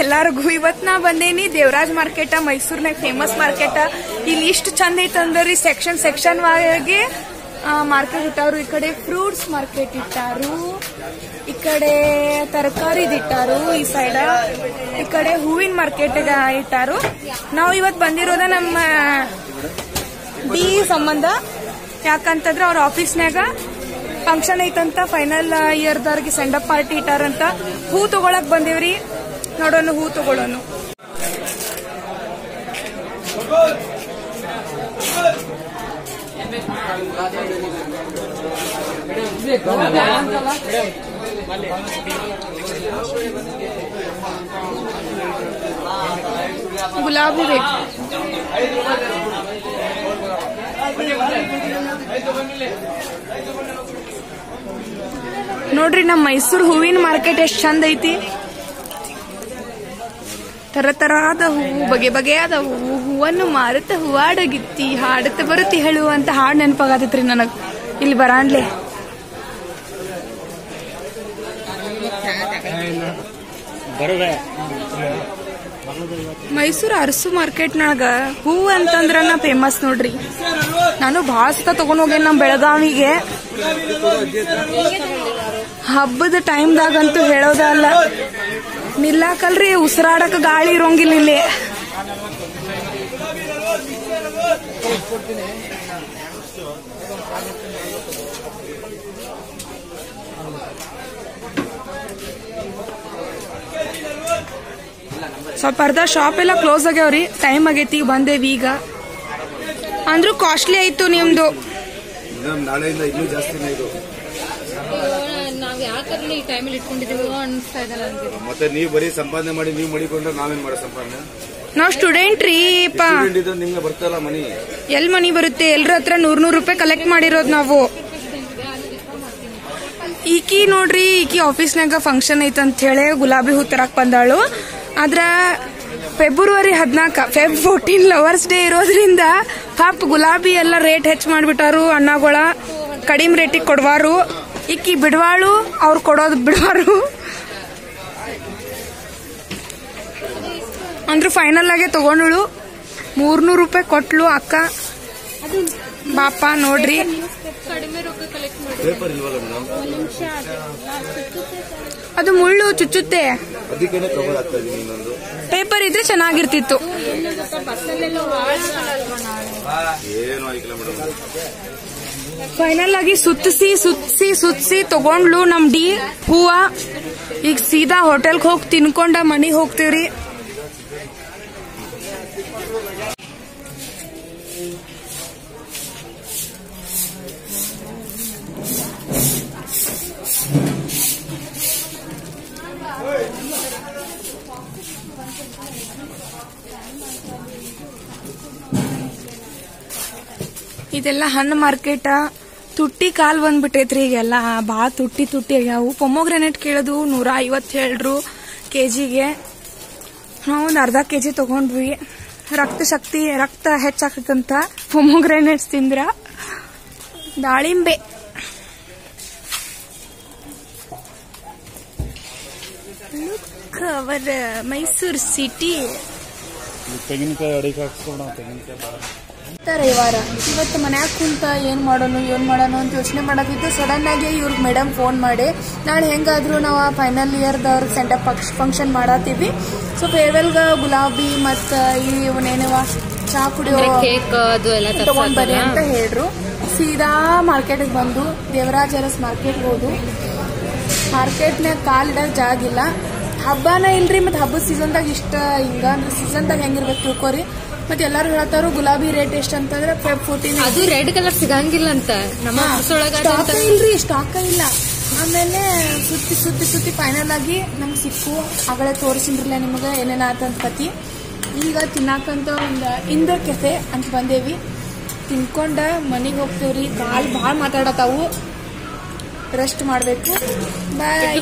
ಎಲ್ಲಾರ್ಗು. ಇವತ್ ನಾ ಬಂದೇನಿ ದೇವರಾಜ್ ಮಾರ್ಕೆಟ, ಮೈಸೂರ್ನಾಗ ಫೇಮಸ್ ಮಾರ್ಕೆಟ. ಇಲ್ಲಿ ಇಷ್ಟು ಚಂದ ಐತೆ ಅಂದ್ರಿ ಸೆಕ್ಷನ್ ಸೆಕ್ಷನ್ ವಾಗಿ ಮಾರ್ಕೆಟ್ ಇಟ್ಟಾರು. ಈ ಕಡೆ ಫ್ರೂಟ್ಸ್ ಮಾರ್ಕೆಟ್ ಇಟ್ಟಾರು. ಈ ಕಡೆ ತರಕಾರಿದ್ ಇಟ್ಟಾರು, ಈ ಸೈಡ ಈ ಕಡೆ ಹೂವಿನ ಮಾರ್ಕೆಟ್ ಇಟ್ಟಾರು. ನಾವು ಇವತ್ ಬಂದಿರೋದ ನಮ್ಮ ಡಿ ಸಂಬಂಧ. ಯಾಕಂತಂದ್ರೆ ಅವ್ರ ಆಫೀಸ್ನಾಗ ಫಂಕ್ಷನ್ ಐತಂತ ಫೈನಲ್ ಇಯರ್ದವ್ರಿಗೆ ಸೆಂಡ್ ಅಪ್ ಪಾರ್ಟಿ ಇಟ್ಟಾರಂತ. ಹೂ ತಗೊಳಕ್ ಬಂದೇವ್ರಿ. ನೋಡೋಣ ಹೂ ತಗೊಳ್ಳೋಣ. ಗುಲಾಬಿ ಬೇಕು. ನೋಡ್ರಿ ನಮ್ಮ ಮೈಸೂರು ಹೂವಿನ ಮಾರ್ಕೆಟ್ ಎಷ್ಟು ಚಂದ ಐತಿ. ತರ ತರಹದ ಹೂವು ಬಗೆ ಬಗೆಯಾದ ಹೂವು ಹೂವನ್ನು ಮಾರುತ್ತ ಹೂವಾಡಗಿತ್ತಿ ಹಾಡುತ್ತ ಬರುತ್ತಿ ಹೇಳು ಅಂತ ಹಾಡು ನೆನಪಾಗತ್ತೈತ್ರಿ ನನಗ್. ಇಲ್ಲಿ ಬರಾನ್ಲೆ ಮೈಸೂರು ಅರಸು ಮಾರ್ಕೆಟ್ನಾಗ ಹೂವು ಅಂತಂದ್ರ ಫೇಮಸ್ ನೋಡ್ರಿ. ನಾನು ಭಾಳ ಸತ ತಗೊಂಡ್ ಹೋಗೇನ್ ನಮ್ ಬೆಳಗಾವಿಗೆ. ಹಬ್ಬದ ಟೈಮ್ದಾಗಂತೂ ಹೇಳೋದ ಅಲ್ಲ ನಿಲ್ಲಾಕಲ್ರಿ, ಉಸಿರಾಡಕ ಗಾಳಿ ಇರೋಂಗಿಲ್ಲ ಇಲ್ಲಿ. ಸ್ವಲ್ಪ ಅರ್ಧ ಶಾಪ್ ಎಲ್ಲ ಕ್ಲೋಸ್ ಆಗ್ಯಾವ್ರಿ ಟೈಮ್ ಆಗೈತಿ, ಬಂದೇವಿ ಈಗ. ಅಂದ್ರೂ ಕಾಸ್ಟ್ಲಿ ಆಯ್ತು ನಿಮ್ದು. ನಾಳೆಯಿಂದ ಇನ್ನೂ ಜಾಸ್ತಿನೇ ಇದು. ಯಾಕಂದ್ರೆ ಈ ಟೈಮಲ್ಲಿ ಇಟ್ಕೊಂಡಿದೀವೋ ಅನಿಸ್ತಾ ಇದೆ ನನಗೆ. ಮತ್ತೆ ನೀವು ಬರೀ ಸಂಪಾದನೆ ಮಾಡಿ ನೀವು ಮಡಿಕೊಂಡ್ರೆ ನಾವೇನ್ ಮಾಡೋ ಸಂಪಾದನೆ? ನಾವ್ ಸ್ಟೂಡೆಂಟ್ ರೀ ಪಾ. ಸ್ಟೂಡೆಂಟ್ ಇದ್ರೆ ನಿಮ್ಗೆ ಬರ್ತಲ್ಲ ಮನಿ? ಎಲ್ ಮನಿ ಬರುತ್ತೆ? ಎಲ್ರ ಹತ್ರ ನೂರ್ ನೂರ್ ರೂಪಾಯಿ ಕಲೆಕ್ಟ್ ಮಾಡಿರೋದ್ ನಾವು. ಈಕಿ ನೋಡ್ರಿ ಈಕಿ ಆಫೀಸ್ನಾಗ ಫಂಕ್ಷನ್ ಐತಂತ ಹೇಳಿ ಗುಲಾಬಿ ಹೂ ತರಕ್ ಬಂದಾಳು. ಆದ್ರ ಫೆಬ್ರವರಿ ಹದಿನಾಲ್ಕ ಫೆಬ್ ಫೋರ್ಟೀನ್ ಲವರ್ಸ್ ಡೇ ಇರೋದ್ರಿಂದ ಪಾಪ ಗುಲಾಬಿ ಎಲ್ಲ ರೇಟ್ ಹೆಚ್ಚು ಮಾಡಿಬಿಟ್ಟಾರು ಅಣ್ಣಗಳ ಕಡಿಮೆ ರೇಟಿಗೆ ಕೊಡ್ವಾರು. ಈಕಿ ಬಿಡವಾಳು ಅವ್ರು ಕೊಡೋದು ಬಿಡವಾರು. ಅಂದ್ರೆ ಫೈನಲ್ ಆಗೇ ತಗೊಂಡಳು. ಮೂರ್ನೂರು ರೂಪಾಯಿ ಕೊಟ್ಲು ಅಕ್ಕ. ಬಾಪ ನೋಡ್ರಿ. ಅದು ಮುಳ್ಳು ಚುಚ್ಚುತ್ತೆ. ಇದ್ರೆ ಚೆನ್ನಾಗಿರ್ತಿತ್ತು. ಫೈನಲ್ ಆಗಿ ಸುತ್ತಿಸಿ ಸುತ್ತಿಸಿ ಸುತ್ತಿಸಿ ತಗೊಂಡ್ಲು ನಮ್ ಡಿ ಹೂವ. ಈಗ ಸೀದಾ ಹೋಟೆಲ್ಗೆ ಹೋಗಿ ತಿನ್ಕೊಂಡ ಮನಿಗ್ ಹೋಗ್ತೀವ್ರಿ. ಇದೆಲ್ಲ ಹಣ್ಣು ಮಾರ್ಕೆಟ್ ತುಟ್ಟಿ ಕಾಲ್ ಬಂದ್ಬಿಟ್ಟೈತ್ರಿ ಈಗೆಲ್ಲ. ಭಾಳ ತುಟ್ಟಿ ತುಟ್ಟಿ ಆಗ್ಯಾವು. ಪೊಮೊಗ್ರೆನೇಟ್ ಕೇಳೋದು ನೂರ ಐವತ್ತು ಕೆ ಜಿಗೆ ನಾವು ಒಂದು ಅರ್ಧ ಕೆ ಜಿ ತಗೊಂಡ್ವಿ. ರಕ್ತ ಶಕ್ತಿ, ರಕ್ತ ಹೆಚ್ಚಾಕತ್ತಂತ ಪೊಮೊಗ್ರೆನೇಟ್ಸ್ ತಿಂದ್ರ ದಾಳಿಂಬೆ. ಅವರ ಮೈಸೂರು ಸಿಟಿ ತೆಂಗಿನಕಾಯಿ ಅಡಿಗೆ ತೆಂಗಿನಕಾಯಿ ರವಿವಾರ. ಇವತ್ತು ಮನ್ಯಾಗ ಕುಂತ ಏನ್ ಮಾಡೋಣ ಏನ್ ಮಾಡೋಣ ಅಂತ ಯೋಚನೆ ಮಾಡತ್ತಿದ್ದು ಸಡನ್ ಆಗಿ ಇವ್ರಿಗೆ ಮೇಡಮ್ ಫೋನ್ ಮಾಡಿ ನಾಳೆ ಹೆಂಗಾದ್ರೂ ನಾವು ಫೈನಲ್ ಇಯರ್ದವ್ರ ಸೆಂಟರ್ ಫಂಕ್ಷನ್ ಮಾಡತ್ತೀವಿ ಸೊ ಫೇರ್ವೆಲ್ಗ ಗುಲಾಬಿ ಮತ್ತ ಈ ಇವನೇನವ ಚಾ ಕುಡಿಯೋ ಕೇಕ್ ಅದು ಎಲ್ಲ ತಗೊಂಡ್ ಬರ್ರಿ ಅಂತ ಹೇಳ್ರು. ಸೀದಾ ಮಾರ್ಕೆಟ್ಗೆ ಬಂದು ದೇವರಾಜ್ ಅರಸ್ ಮಾರ್ಕೆಟ್ ಹೋದು. ಮಾರ್ಕೆಟ್ನಾಗ ಕಾಲಿಡೋ ಜಾಗ ಇಲ್ಲ ಹಬ್ಬನ ಇಲ್ರಿ ಮತ್ತೆ ಹಬ್ಬದ ಸೀಸನ್ದಾಗ ಇಷ್ಟ ಹಿಂಗ ಅಂದ್ರೆ ಸೀಸನ್ದಾಗ ಹೆಂಗಿರ್ಬೇಕು ತಿಳ್ಕೊರಿ. ಮತ್ತೆ ಎಲ್ಲಾರು ಹೇಳ್ತಾರು ಗುಲಾಬಿ ರೇಟ್ ಎಷ್ಟ್ ಅಂತಂದ್ರೆ ಫೆಬ್ ಫೋರ್ಟೀನ್ ಅದು ರೆಡ್ ಕಲರ್ ಸಿಗಂಗಿಲ್ಲ ಅಂತ. ನಮ್ಮ ಸ್ಟಾಕ್ ಇಲ್ರಿ ಸ್ಟಾಕ್ ಇಲ್ಲ. ಆಮೇಲೆ ಸುತ್ತಿ ಸುತ್ತಿ ಸುತ್ತಿ ಫೈನಲ್ ಆಗಿ ನಮ್ಗೆ ಸಿಕ್ಕು. ಆಗಲೇ ತೋರಿಸಿದ್ರಲ್ಲ ನಿಮಗೆ ಏನೇನ ಆತಂತ ಕತಿ ಈಗ ತಿನ್ನಾಕಂತ ಒಂದು ಇಂದರ್ ಕೆಫೆ ಅಂತ ಬಂದೇವಿ. ತಿನ್ಕೊಂಡ ಮನೆಗೆ ಹೋಗ್ತೇವ್ರಿ. ಭಾಳ ಭಾಳ ಮಾತಾಡತಾವು. ರೆಸ್ಟ್ ಮಾಡಬೇಕು. ಬಾಯ್